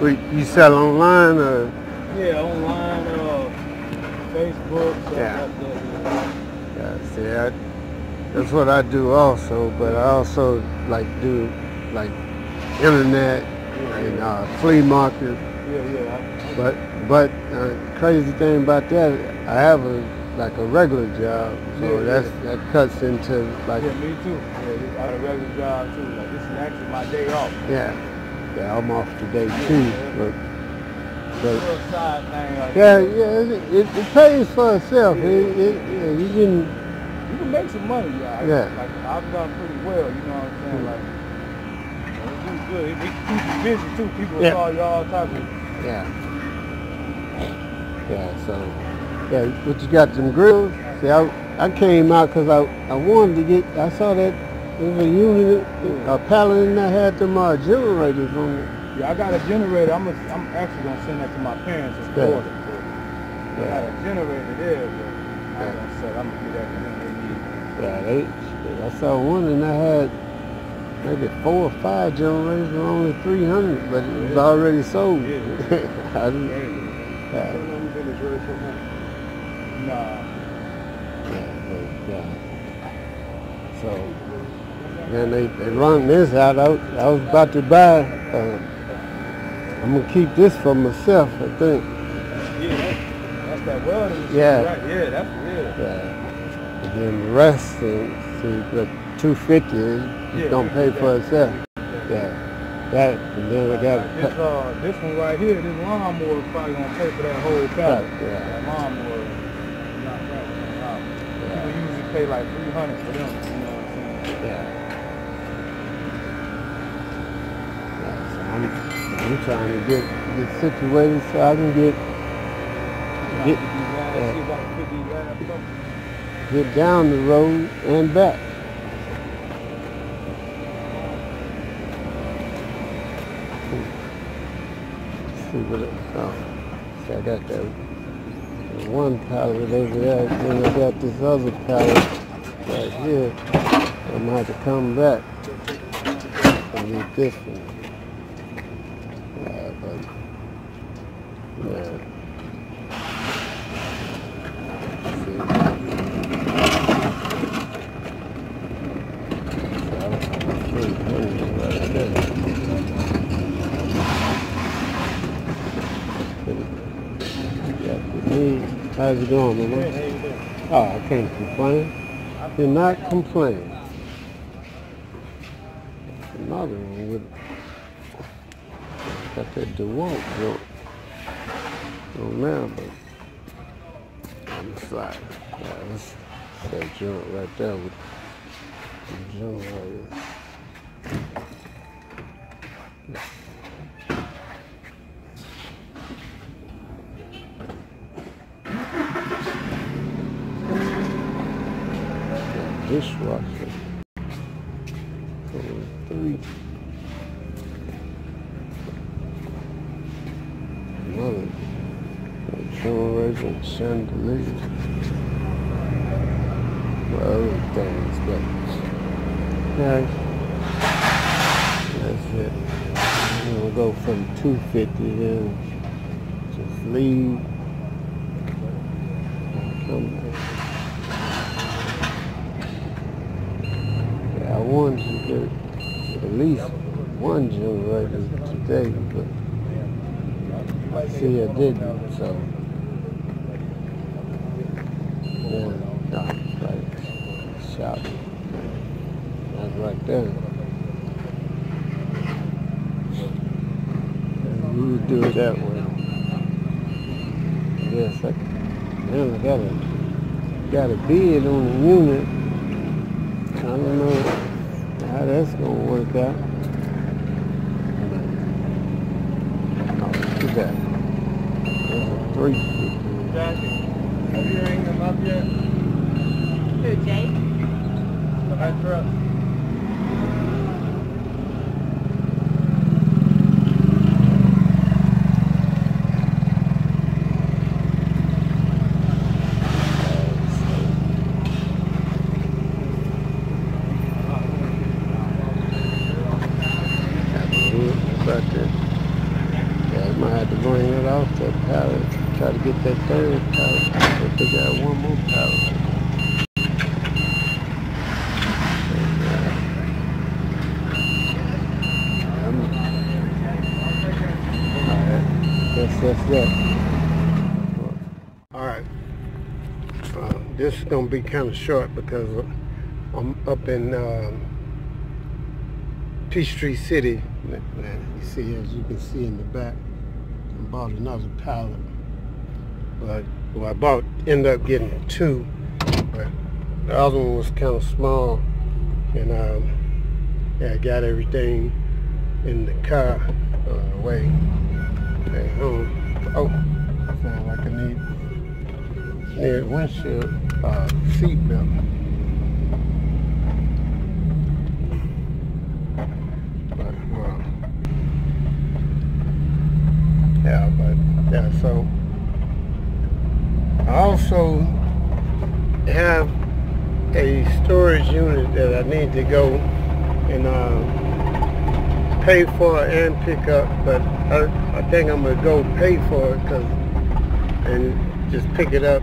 Wait, you sell online or? Yeah, online, uh, Facebook, Yeah. like that. Yeah, see, I, that's what I do also, but I also like do like internet and uh, flea market. Yeah, yeah. But but uh, crazy thing about that, I have a like a regular job, so Yeah, that's yeah. that cuts into like Yeah, me too. Yeah, I had a regular job too. Like this is actually my day off. yeah yeah I'm off today too, but but Little side thing like yeah yeah it, it, it pays for itself. It, it, yeah, you can You can make some money, yeah. I- Yeah. Like I've done pretty well, you know what I'm saying? Like it do good. It, it keeps you busy too. People Yeah. call you all types of yeah yeah so yeah what you got them grills? See I I came out because I I wanted to get I saw that there was a unit a pallet and I had them uh, generators on it. Yeah, I got a generator. I'm, a, I'm actually gonna send that to my parents in Yeah. Florida. I got a generator there, but I'm Yeah. gonna say I'm gonna get that to them. They need. Yeah, they, I saw one and I had maybe four or five generators for only 300, but it was Yeah. already sold. Yeah. I didn't, yeah, Nah. yeah, but, yeah. So, then they, they run this out. I, was- I was about to buy, uh, I'm going to keep this for myself, I think. Yeah, that's, that's that welding Yeah. right? Yeah, that's yeah. Yeah. And then the rest, see, but 250 is Yeah, going to pay for itself. Yeah. That, and then we got this, uh, this one right here, this lawnmower is probably gonna pay for that whole pallet. Right, yeah. That lawnmower, not out. People usually pay like three hundred for them. You know what I'm saying? Yeah. Yeah, so I'm, I'm trying to get, get situated so I can get Get- up. get down the road and back. See what it, oh, see I got that one pallet over there, then I got this other pallet right here. I'm gonna have to come back and get this one. Yeah, but, yeah. How's it going, Hey, man? how you doing? Oh, I can't complain. Did not complain. Another one with got that DeWalt joint on there, but I'm sorry. That's that joint right there with the joint right there. dishwasher. Three. Chandelier. For other things, but. That's it. We'll go from 250 then just leave. Yeah, I wanted to get at least one generator today, but see, I didn't, so. Yeah, no, right, shop. That's right there. And we would do it that way. Yes, I, man, I got a, got a bid on the unit. I don't know how that's gonna work out. Oh, look at that. That's a three fifty. Jackie, have you ring them up yet? Who, Jake? The high truck? Got the hood right there. to bring it off that pallet. Try to get that third pallet. But they got one more pallet. And, uh, Alright, that's, that. Alright, uh, this is gonna be kind of short because I'm up in um, Peachtree City. You see, as you can see in the back, bought another pallet. But well, I bought, ended up getting two, but the other one was kind of small, and um, yeah, I got everything in the car on the way back home. Oh, sound like I need need windshield uh, seat belt. But well, yeah, yeah, so I also have a storage unit that I need to go and uh, pay for and pick up, but I, I think I'm gonna go pay for it 'cause and just pick it up.